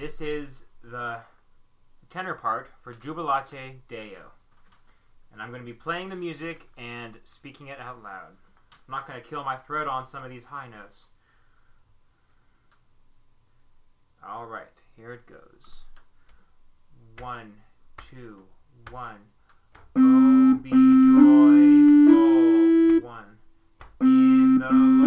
This is the tenor part for Jubilate Deo. And I'm going to be playing the music and speaking it out loud. I'm not going to kill my throat on some of these high notes. All right, here it goes. One, two, one. Oh, be joyful, one. In the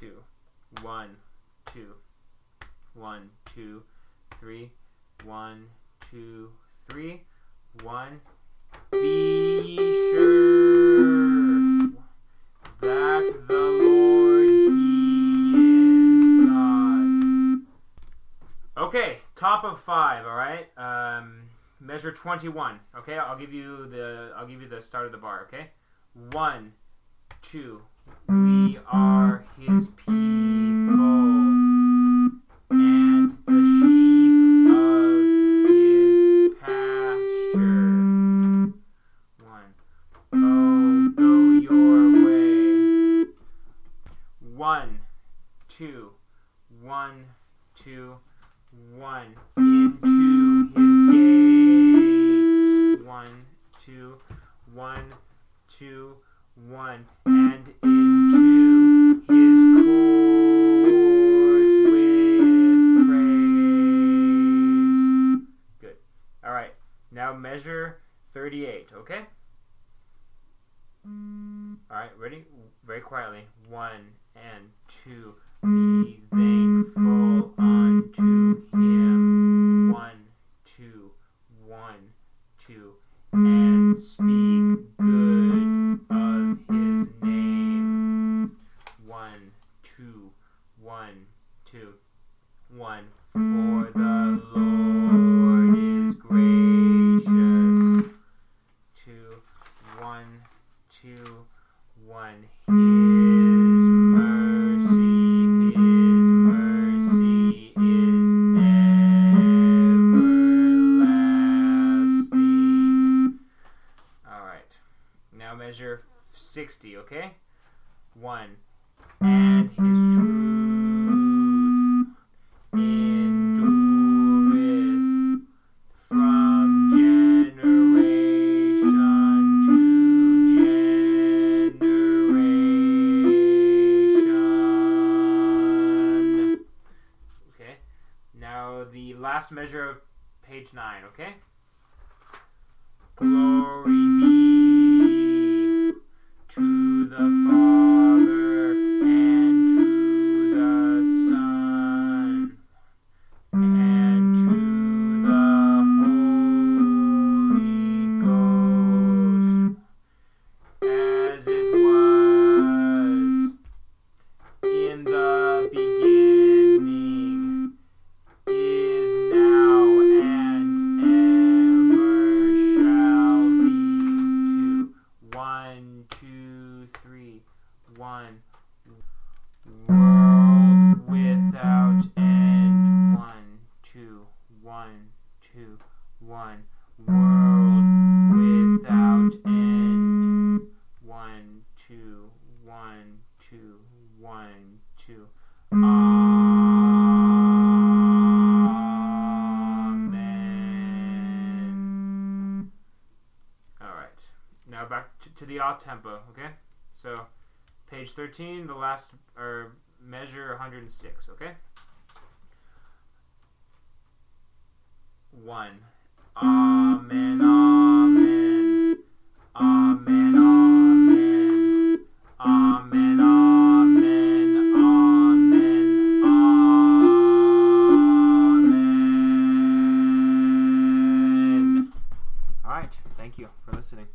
two, one, two, one, two, three, one, two, three, one. Be sure that the Lord He is God. Okay, top of five. All right. Um, measure twenty-one. Okay, I'll give you the I'll give you the start of the bar. Okay, one, two. We are His people and the sheep of His pasture. One. Oh, go your way. One, two, one, two, one. Into his eight, okay? Alright, ready? Very quietly. One and two. They, measure 60, okay? One. And His truth endureth from generation to generation. Okay. Now the last measure of page nine. Okay. Glory to the off tempo. Okay, so page 13, the last or measure 106. Okay. One. Amen. Amen. Amen. Amen. Amen. amen, amen, amen. All right. Thank you for listening.